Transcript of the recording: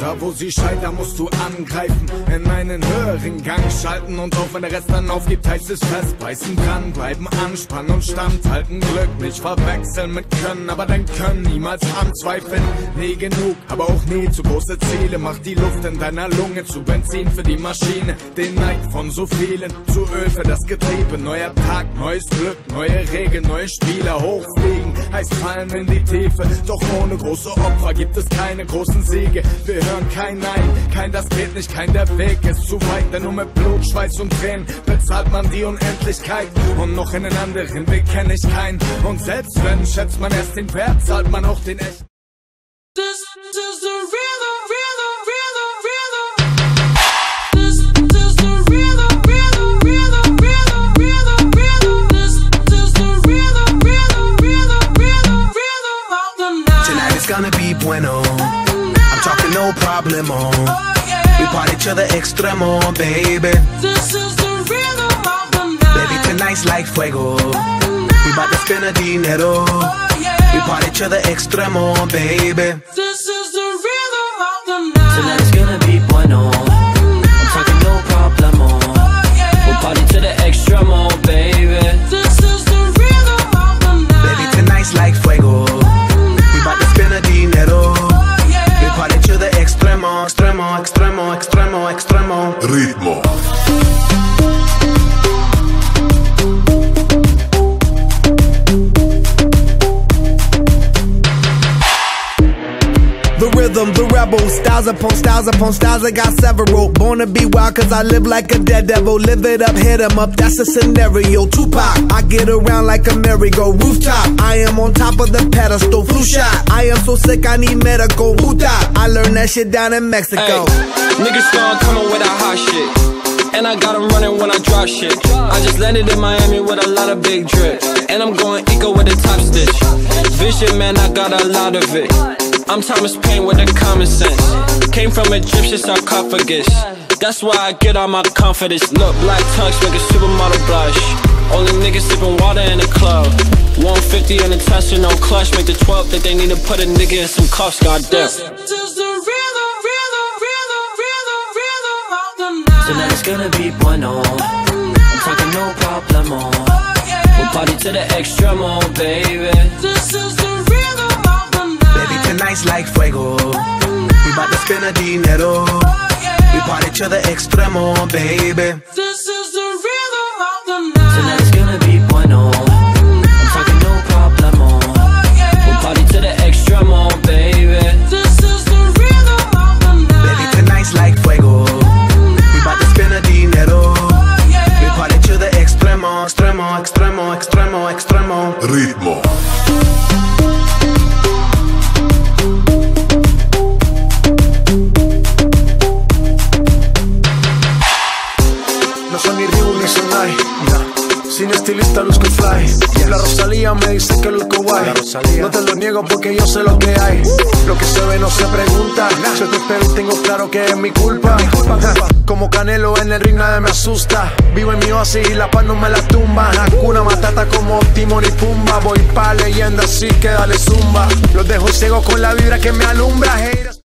Da wo sie scheitern, musst du angreifen, in einen höheren Gang schalten und auch wenn der Rest dann aufgibt, heißt es festbeißen, dranbleiben, anspannen und standhalten. Glück nicht verwechseln mit Können, aber dein Können niemals anzweifeln. Nie genug, aber auch nie zu große Ziele. Mach die Luft in deiner Lunge zu Benzin für die Maschine. Den Neid von so vielen zu Öl für das Getriebe. Neuer Tag, neues Glück, neue Regeln, neue Spieler. Hochfliegen heißt fallen in die Tiefe. Doch ohne große Opfer gibt es keine großen Siege. Wir hören kein Nein, kein das geht nicht, kein der Weg ist zu weit. Denn nur mit Blut, Schweiß und Tränen bezahlt man die Unendlichkeit. Und noch einen anderen Weg kenne ich keinen. Und selbst wenn, schätzt man erst den Wert, zahlt man auch den echten. This is talking no problemo. Oh yeah. We party to the extremo, baby. This is the rhythm of the night. Baby, tonight's like fuego. We bout to spend a dinero. Oh We yeah. party to the extremo, baby. This is rhythm, the rebel, styles upon styles upon styles, I got several. Born to be wild, cause I live like a dead devil. Live it up, hit 'em up, that's a scenario. Tupac, I get around like a merry-go rooftop. I am on top of the pedestal, flu shot. I am so sick, I need medical. Puta, I learned that shit down in Mexico. Hey, niggas start coming with that hot shit. And I got 'em running when I drop shit. I just landed in Miami with a lot of big drip. And I'm going eco with the top stitch. Vision, man, I got a lot of it. I'm Thomas Paine with the common sense. Came from Egyptian sarcophagus. That's why I get all my confidence. Look, black tongues make a supermodel blush. Only niggas sipping water in the club. 150 in the Tesla, no clutch. Make the 12 think they need to put a nigga in some cuffs, goddamn. This is the rhythm, rhythm, rhythm, rhythm, rhythm of the night. Tonight is gonna be bueno. I'm talking no problemo. Oh. We'll party to the extremo, baby. This is the rhythm of the night. Baby, tonight's like fuego. We bout to spend a dinero. We party to the extremo, baby. This is the rhythm of the night. Tonight is gonna be bueno. I'm talking no problemo. We'll party to the extremo, baby. This is the rhythm of the night. Baby, tonight's like fuego. We bout to spend a dinero. We party to the extremo, extremo, extremo, extremo, extremo. Ritmo. Luzco fly. La Rosalía me dice que luzco guay. No te lo niego porque yo sé lo que hay. Lo que se ve no se pregunta. Yo te espero y tengo claro que es mi culpa. Como Canelo en el ring nadie me asusta. Vivo en mi oasis y la paz no me la tumba. Hakuna Matata como Timon y Pumba. Voy pa' leyenda así que dale zumba. Los dejo ciego con la vibra que me alumbra.